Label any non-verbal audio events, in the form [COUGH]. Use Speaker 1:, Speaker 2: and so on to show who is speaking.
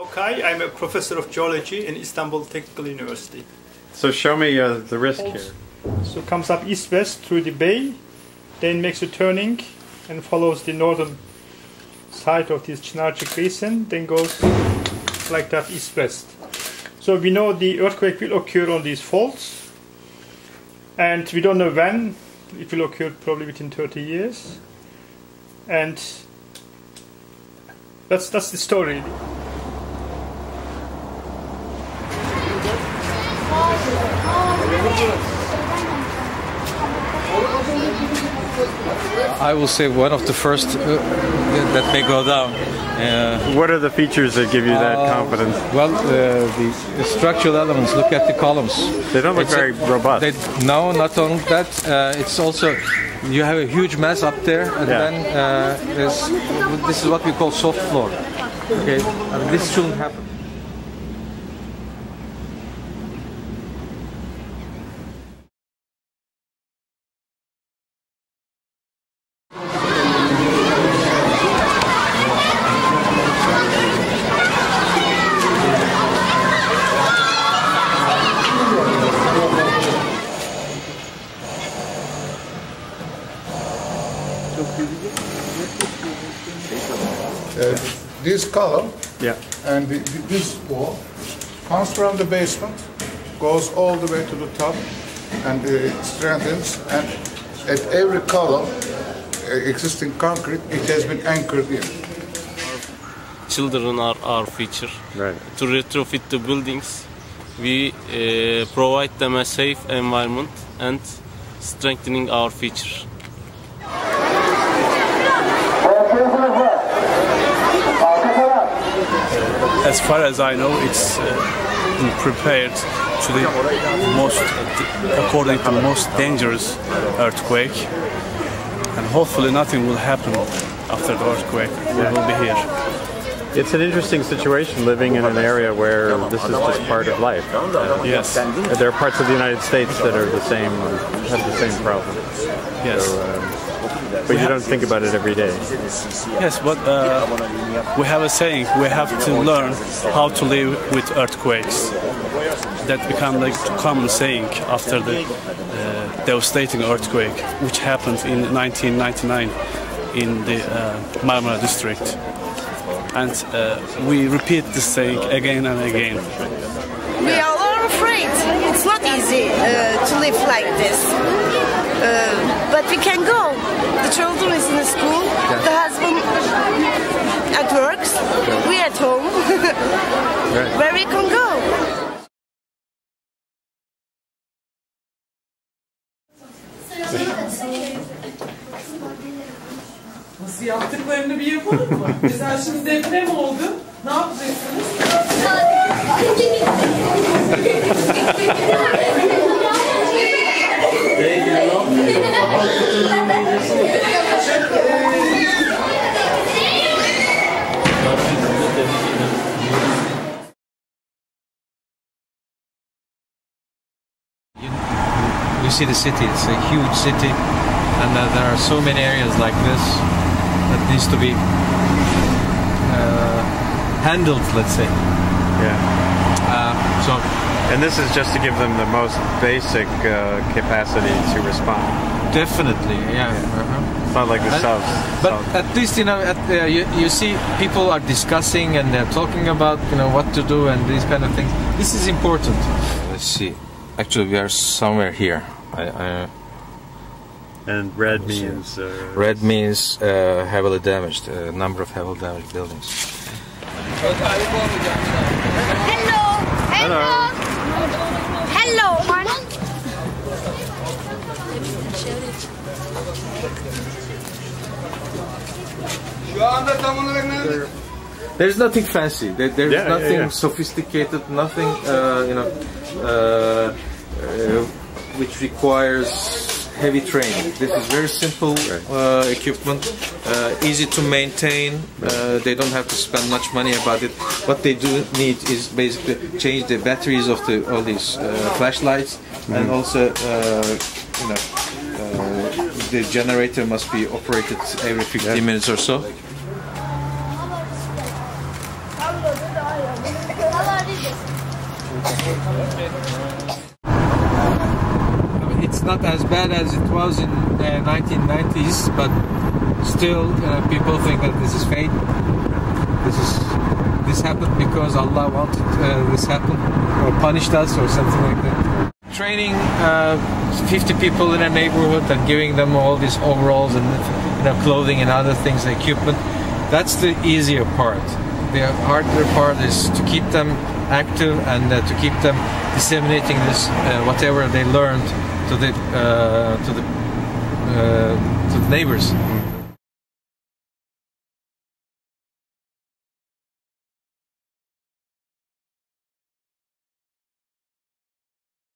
Speaker 1: Okay, I'm a professor of geology in Istanbul Technical University.
Speaker 2: So show me uh, the risk here.
Speaker 1: So comes up east-west through the bay, then makes a turning and follows the northern side of this Çınarcık basin, then goes like that east-west. So we know the earthquake will occur on these faults, and we don't know when. It will occur probably within 30 years, and that's that's the story.
Speaker 3: I will say one of the first uh, that may go down. Uh,
Speaker 2: What are the features that give you that confidence?
Speaker 3: well, uh, the, the structural elements. Look at the columns.
Speaker 2: They don't look
Speaker 3: It's a-
Speaker 2: very robust.
Speaker 3: They, no, not only that. Uh, it's also you have a huge mass up there, and
Speaker 2: Yeah.
Speaker 3: then uh, this is what we call soft floor. Okay, I mean, this shouldn't happen.
Speaker 4: Uh, this column
Speaker 2: Yeah.
Speaker 4: and the, the- this wall comes from the basement, goes all the way to the top, and uh, strengthens. And at every column, uh, existing concrete, it has been anchored in.
Speaker 5: children are our future.
Speaker 2: Right.
Speaker 5: To retrofit the buildings, we uh, provide them a safe environment and strengthening our future.
Speaker 6: As far as I know, it's uh, prepared to the most, according to the most dangerous earthquake, and hopefully nothing will happen after the earthquake. We will be here.
Speaker 2: It's an interesting situation living in an area where this is just part of life.
Speaker 6: Yes,
Speaker 2: There are parts of the United States that are the same, have the same problem.
Speaker 6: yes,
Speaker 2: But you don't think about it every day.
Speaker 6: yes. But uh, we have a saying: we have to learn how to live with earthquakes. That became like a common saying after the uh, devastating earthquake, which happened in 1999 in the uh, Marmara district. And uh, we repeat this saying again and again.
Speaker 7: We are all are afraid. It's not easy uh, to live like this. Uh, but we can go. The children is in the school. The husband at works. We at home. [LAUGHS] Where we can go.
Speaker 8: Nasıl yaptıklarını bir yapalım mı? [LAUGHS] Mesela şimdi deprem oldu. Ne yapacaksınız?
Speaker 3: You see the city. It's a huge city, and uh, there are so many areas like this that needs to be uh, handled. Let's say.
Speaker 2: Yeah.
Speaker 3: Uh, so
Speaker 2: And this is just to give them the most basic uh, capacity to respond.
Speaker 3: definitely, yeah. uh-huh.
Speaker 2: It's not like the
Speaker 3: And-
Speaker 2: South.
Speaker 3: But
Speaker 2: South.
Speaker 3: at least you know, at, uh, you, you see people are discussing and they're talking about you know what to do and these kind of things. This is important. Let's see. Actually, we are somewhere here. I, I,
Speaker 2: and red means uh,
Speaker 3: red means uh, heavily damaged. A number of heavily damaged buildings.
Speaker 7: Hello. Hello. Hello.
Speaker 3: There's nothing fancy. There, there's
Speaker 2: Yeah, yeah,
Speaker 3: nothing
Speaker 2: yeah.
Speaker 3: sophisticated. Nothing uh, you know, uh, uh, which requires heavy training. This is very simple uh, equipment, uh, easy to maintain. Uh, they don't have to spend much money about it. What they do need is basically change the batteries of the all these uh, flashlights, mm -hmm. and
Speaker 2: mm-hmm.
Speaker 3: also uh, you know uh, the generator must be operated every 15 yeah. minutes or so not as bad as it was in the 1990s, but still uh, people think that this is fate. This is this happened because Allah wanted uh, this happen or punished us or something like that. Training uh, 50 people in a neighborhood and giving them all these overalls and you know clothing and other things, equipment. That's the easier part. The harder part is to keep them active and uh, to keep them disseminating this uh, whatever they learned to the uh, to the uh, to the neighbors.